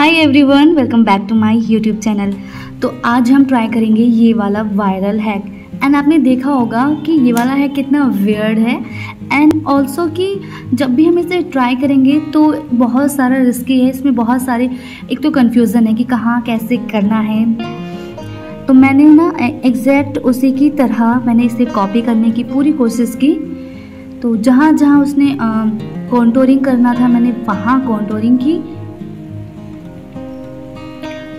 Hi everyone welcome back to my YouTube channel तो आज हम ट्राई करेंगे ये वाला वायरल हैक एंड आपने देखा होगा कि ये वाला हैक कितना वियर्ड है. एंड ऑल्सो कि जब भी हम इसे ट्राई करेंगे तो बहुत सारा रिस्की है इसमें बहुत सारे, एक तो कन्फ्यूज़न है कि कहाँ कैसे करना है. तो मैंने ना एग्जैक्ट उसी की तरह मैंने इसे कॉपी करने की पूरी कोशिश की. तो जहाँ जहाँ उसने कॉन्टोरिंग करना था मैंने वहाँ कॉन्टोरिंग की.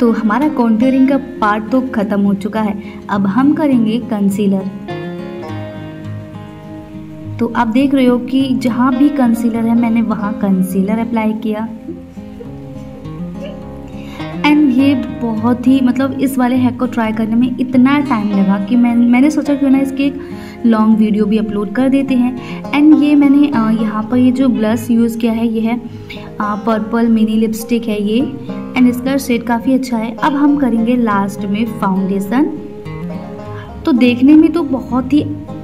तो हमारा कॉन्टूरिंग का पार्ट तो ख़त्म हो चुका है। अब हम करेंगे कंसीलर तो आप देख रहे हो कि जहाँ भी कंसीलर है, मैंने वहाँ कंसीलर अप्लाई किया। एंड ये बहुत ही मतलब इस वाले हैक को ट्राई करने में इतना टाइम लगा कि मैं, मैंने सोचा क्यों ना इसकी एक लॉन्ग वीडियो भी अपलोड कर देते हैं। एंड ये मैंने यहाँ पर ये जो ब्लश यूज़ किया है, ये है पर्पल मिनी लिपस्टिक है ये। एंड इसका शेड काफ़ी अच्छा है। अब हम करेंगे लास्ट में फाउंडेशन तो देखने में तो बहुत ही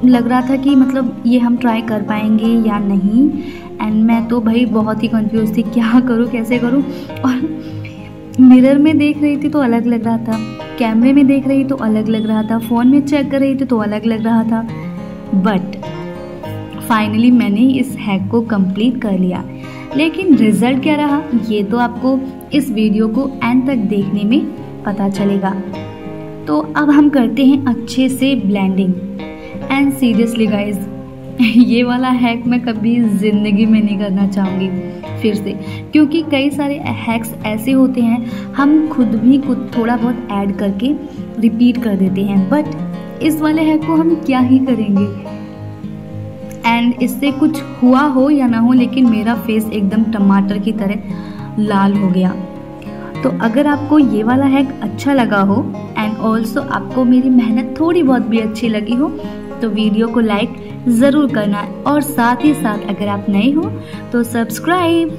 लग रहा था कि मतलब ये हम ट्राई कर पाएँगे या नहीं। एंड मैं तो भाई बहुत ही कंफ्यूज थी, क्या करूँ, कैसे करूँ? और मिरर में देख रही थी तो अलग लग रहा था। कैमरे में देख रही तो अलग लग रहा था। फ़ोन में चेक कर रही थी तो अलग लग रहा था। बट फाइनली मैंने इस हैक को कंप्लीट कर लिया। लेकिन रिज़ल्ट क्या रहा? ये तो आपको इस वीडियो को एंड तक देखने में पता चलेगा। तो अब हम करते हैं अच्छे से ब्लेंडिंग एंड सीरियसली गाइज़ ये वाला हैक मैं कभी ज़िंदगी में नहीं करना चाहूँगी, फिर से। क्योंकि कई सारे हैक्स ऐसे होते हैं, हम खुद भी कुछ थोड़ा बहुत ऐड करके रिपीट कर देते हैं। बट इस वाले हैक को हम क्या ही करेंगे? एंड इससे कुछ हुआ हो या ना हो, लेकिन मेरा फेस एकदम टमाटर की तरह लाल हो गया। तो अगर आपको ये वाला हैक अच्छा लगा हो एंड ऑल्सो आपको मेरी मेहनत थोड़ी बहुत भी अच्छी लगी हो तो वीडियो को लाइक ज़रूर करना, और साथ ही साथ अगर आप नए हो तो सब्सक्राइब